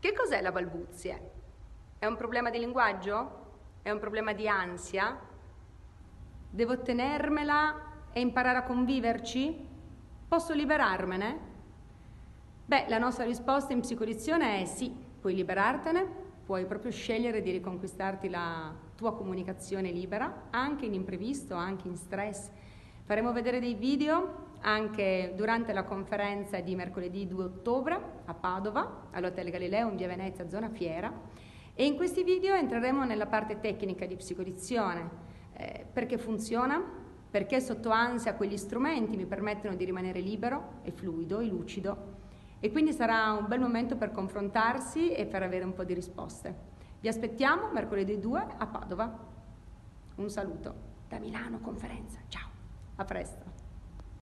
Che cos'è la balbuzie? È un problema di linguaggio? È un problema di ansia? Devo tenermela e imparare a conviverci? Posso liberarmene? Beh, la nostra risposta in psicodizione è sì, puoi liberartene, puoi proprio scegliere di riconquistarti la tua comunicazione libera, anche in imprevisto, anche in stress. Faremo vedere dei video anche durante la conferenza di mercoledì 2 ottobre a Padova, all'Hotel Galileo in via Venezia, zona Fiera, e in questi video entreremo nella parte tecnica di psicodizione, eh, perché funziona, perché sotto ansia quegli strumenti mi permettono di rimanere libero e fluido e lucido e quindi sarà un bel momento per confrontarsi e per avere un po' di risposte. Vi aspettiamo mercoledì 2 a Padova. Un saluto da Milano Conferenza. Ciao, a presto.